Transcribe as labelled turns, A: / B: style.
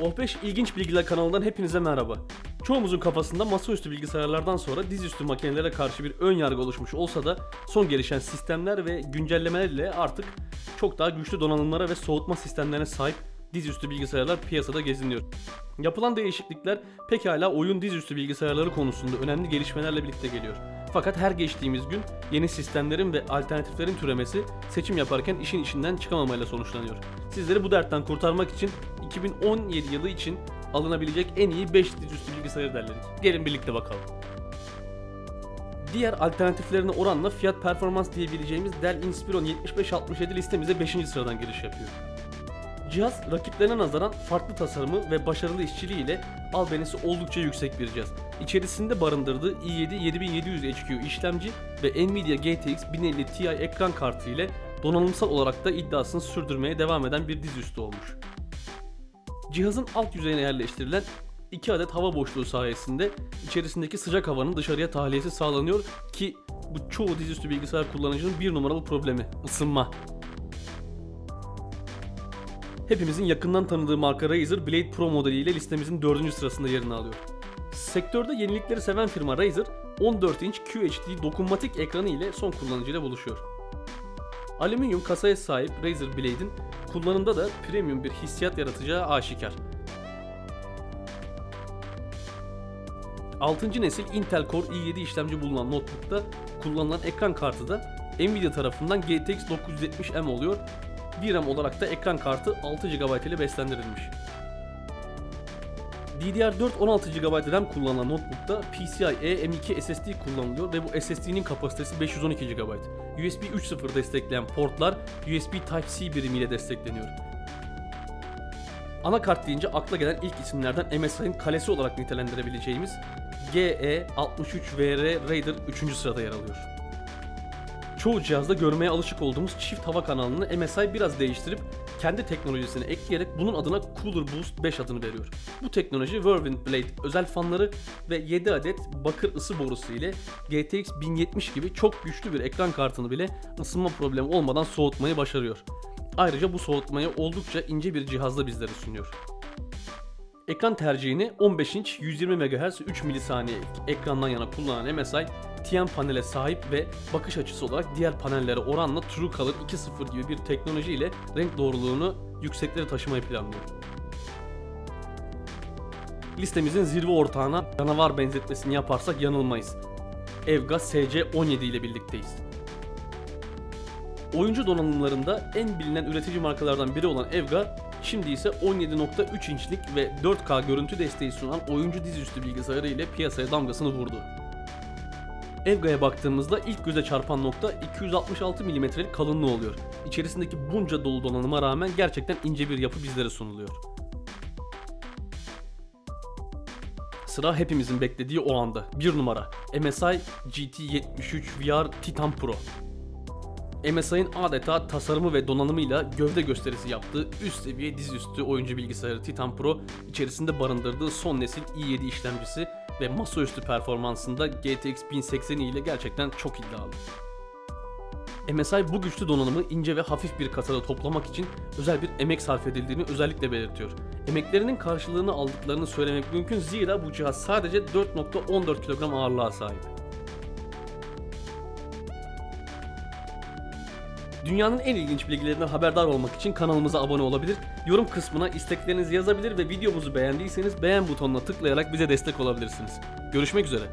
A: Oh5 İlginç Bilgiler kanalından hepinize merhaba. Çoğumuzun kafasında masaüstü bilgisayarlardan sonra dizüstü makinelere karşı bir ön yargı oluşmuş olsa da son gelişen sistemler ve güncellemeler ile artık çok daha güçlü donanımlara ve soğutma sistemlerine sahip dizüstü bilgisayarlar piyasada geziniyor. Yapılan değişiklikler pekala oyun dizüstü bilgisayarları konusunda önemli gelişmelerle birlikte geliyor. Fakat her geçtiğimiz gün yeni sistemlerin ve alternatiflerin türemesi seçim yaparken işin içinden çıkamamayla sonuçlanıyor. Sizleri bu dertten kurtarmak için 2017 yılı için alınabilecek en iyi 5 dizüstü bilgisayarı derledik. Gelin birlikte bakalım. Diğer alternatiflerine oranla fiyat performans diyebileceğimiz Dell Inspiron 7567 listemize 5. sıradan giriş yapıyor. Cihaz rakiplerine nazaran farklı tasarımı ve başarılı işçiliği ile albenisi oldukça yüksek bir cihaz. İçerisinde barındırdığı i7 7700 HQ işlemci ve Nvidia GTX 1050 Ti ekran kartı ile donanımsal olarak da iddiasını sürdürmeye devam eden bir dizüstü olmuş. Cihazın alt yüzeyine yerleştirilen 2 adet hava boşluğu sayesinde içerisindeki sıcak havanın dışarıya tahliyesi sağlanıyor ki bu çoğu dizüstü bilgisayar kullanıcının bir numaralı problemi ısınma. Hepimizin yakından tanıdığı marka Razer Blade Pro modeliyle listemizin 4. sırasında yerini alıyor. Sektörde yenilikleri seven firma Razer 14 inç QHD dokunmatik ekranı ile son kullanıcıyla buluşuyor. Alüminyum kasaya sahip Razer Blade'in kullanımda da premium bir hissiyat yaratacağı aşikar. 6. nesil Intel Core i7 işlemci bulunan notebook'ta kullanılan ekran kartı da Nvidia tarafından GTX 970M oluyor VRAM olarak da ekran kartı 6 GB ile beslendirilmiş. DDR4 16 GB RAM kullanılan notebook'ta PCIe M2 SSD kullanılıyor ve bu SSD'nin kapasitesi 512 GB. USB 3.0 destekleyen portlar USB Type-C birimiyle destekleniyor. Anakart deyince akla gelen ilk isimlerden MSI'nin kalesi olarak nitelendirebileceğimiz GE63VR Raider 3. sırada yer alıyor. Çoğu cihazda görmeye alışık olduğumuz çift hava kanalını MSI biraz değiştirip kendi teknolojisini ekleyerek bunun adına Cooler Boost 5 adını veriyor. Bu teknoloji Whirlwind Blade özel fanları ve 7 adet bakır ısı borusu ile GTX 1070 gibi çok güçlü bir ekran kartını bile ısınma problemi olmadan soğutmayı başarıyor. Ayrıca bu soğutmayı oldukça ince bir cihazla bizlere sunuyor. Ekran tercihini 15 inç 120 MHz 3 milisaniye ekrandan yana kullanan MSI TN panele sahip ve bakış açısı olarak diğer panellere oranla True Color 2.0 gibi bir teknoloji ile renk doğruluğunu yükseklere taşımayı planlıyor. Listemizin zirve ortağına canavar benzetmesini yaparsak yanılmayız. Evga SC17 ile birlikteyiz. Oyuncu donanımlarında en bilinen üretici markalardan biri olan Evga, şimdi ise 17.3 inçlik ve 4K görüntü desteği sunan oyuncu dizüstü bilgisayarı ile piyasaya damgasını vurdu. Evga'ya baktığımızda ilk göze çarpan nokta 266 mm'lik kalınlığı oluyor. İçerisindeki bunca dolu donanıma rağmen gerçekten ince bir yapı bizlere sunuluyor. Sıra hepimizin beklediği o anda. Bir numara MSI GT73 VR Titan Pro. MSI'ın adeta tasarımı ve donanımıyla gövde gösterisi yaptığı üst seviye dizüstü oyuncu bilgisayarı Titan Pro içerisinde barındırdığı son nesil i7 işlemcisi ve masaüstü performansında GTX 1080 ile gerçekten çok iddialı. MSI bu güçlü donanımı ince ve hafif bir kasada toplamak için özel bir emek sarf edildiğini özellikle belirtiyor. Emeklerinin karşılığını aldıklarını söylemek mümkün zira bu cihaz sadece 4.14 kilogram ağırlığa sahip. Dünyanın en ilginç bilgilerinden haberdar olmak için kanalımıza abone olabilir, yorum kısmına isteklerinizi yazabilir ve videomuzu beğendiyseniz beğen butonuna tıklayarak bize destek olabilirsiniz. Görüşmek üzere.